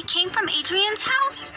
It came from Adrian's house?